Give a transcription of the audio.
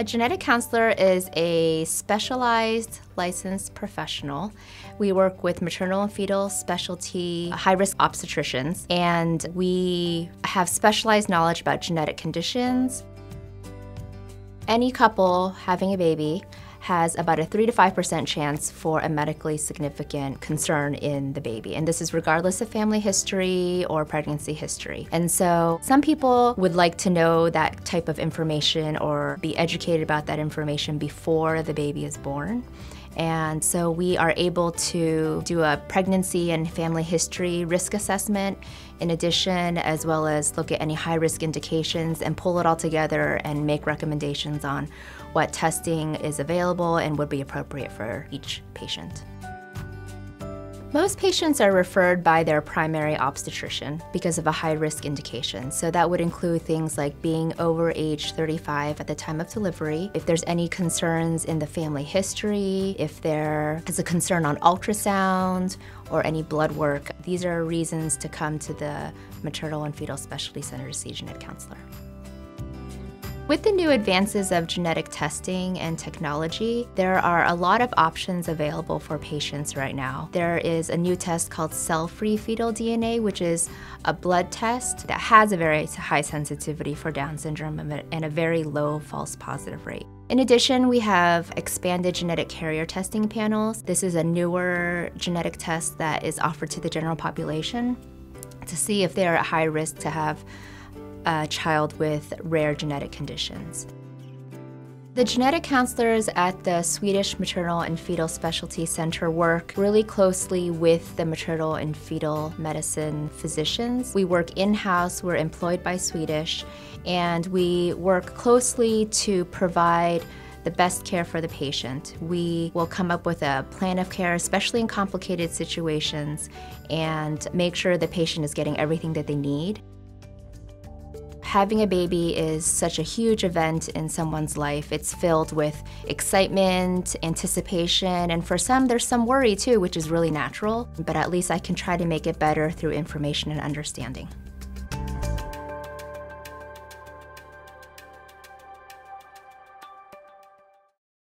A genetic counselor is a specialized licensed professional. We work with maternal and fetal specialty high risk obstetricians, and we have specialized knowledge about genetic conditions. Any couple having a baby has about a 3 to 5% chance for a medically significant concern in the baby. And this is regardless of family history or pregnancy history. And so some people would like to know that type of information or be educated about that information before the baby is born. And so we are able to do a pregnancy and family history risk assessment in addition, as well as look at any high risk indications and pull it all together and make recommendations on what testing is available and would be appropriate for each patient. Most patients are referred by their primary obstetrician because of a high risk indication. So that would include things like being over age 35 at the time of delivery, if there's any concerns in the family history, if there is a concern on ultrasound or any blood work. These are reasons to come to the Maternal and Fetal Specialty Center to see a genetic counselor. With the new advances of genetic testing and technology, there are a lot of options available for patients right now. There is a new test called cell-free fetal DNA, which is a blood test that has a very high sensitivity for Down syndrome and a very low false positive rate. In addition, we have expanded genetic carrier testing panels. This is a newer genetic test that is offered to the general population to see if they are at high risk to have a child with rare genetic conditions. The genetic counselors at the Swedish Maternal and Fetal Specialty Center work really closely with the maternal and fetal medicine physicians. We work in-house, we're employed by Swedish, and we work closely to provide the best care for the patient. We will come up with a plan of care, especially in complicated situations, and make sure the patient is getting everything that they need. Having a baby is such a huge event in someone's life. It's filled with excitement, anticipation, and for some, there's some worry too, which is really natural. But at least I can try to make it better through information and understanding.